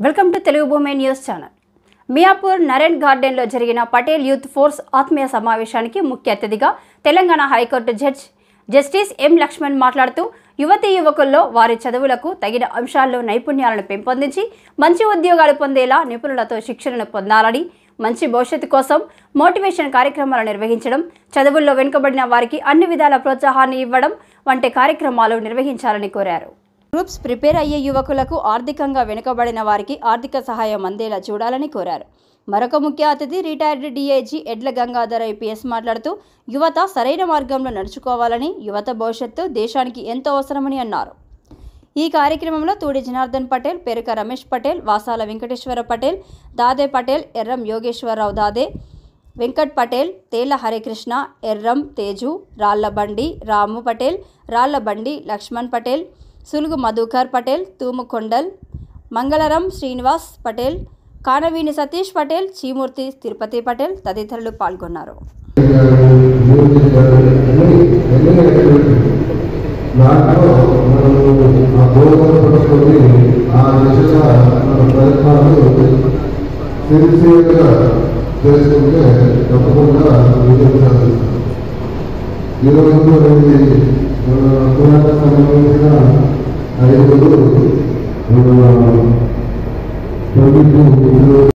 Welcome to Telugu భూమి news channel. Miyapur Naren గార్డెన్లో జరిగిన పటేల్ యూత్ ఫోర్స్ ఆత్మీయ సమావేశానికి ముఖ్య అతిథిగా Telangana high court judge justice M Laxman మాట్లాడుతూ యువతి యువకుల్లో వారి చదువులకు తగిన అంశాల్లో నైపుణ్యాలను పెంపొందించి మంచి ఉద్యోగాలు పొందేలా నిపుణులతో శిక్షణను పొందాలని మంచి భవిష్యత్తు కోసం మోటివేషన్ కార్యక్రమాలు నిర్వహించడం చదువుల్లో వెనుకబడిన వారికి అన్ని విధాల ప్రోత్సాహాన్ని ఇవ్వడం వంటి కార్యక్రమాలు నిర్వహించాలని కోరారు. గ్రూప్స్ ప్రిపేర్ అయ్యే యువకులకు ఆర్థికంగా వెనుకబడిన వారికి ఆర్థిక సహాయం అందేలా చూడాలని కోరారు. మరొక ముఖ్య అతిథి రిటైర్డ్ డీఐజీ ఎడ్ల గంగాధర్ ఐపీఎస్ మాట్లాడుతూ యువత సరైన మార్గంలో నడుచుకోవాలని యువత భవిష్యత్తు దేశానికి ఎంతో అవసరమని అన్నారు. ఈ కార్యక్రమంలో తూడి జనార్దన్ పటేల్ పెరుక రమేష్ పటేల్ వాసాల వెంకటేశ్వర పటేల్ దాదే పటేల్ ఎర్రం యోగేశ్వరరావు దాదే వెంకట్ పటేల్ తేళ్ళ హరికృష్ణ ఎర్రం తేజు రాళ్ళబండి రాము పటేల్ రాళ్ళబండి లక్ష్మణ్ పటేల్ సులుగు మధుకర్ పటేల్ తూము కొండల్ మంగళరం శ్రీనివాస్ పటేల్ కానవీని సతీష్ పటేల్ చీమూర్తి తిరుపతి పటేల్ తదితరులు పాల్గొన్నారు దాంట్లో మనము ఆ బోధన పట్టుకొని ఆ దిశగా మన ప్రయత్నాలు సిన్సియర్గా చేసుకుంటే తప్పకుండా విజయం సాధిస్తాం ఈరోజు అనేది మన సంబంధించిన ఐదుగురు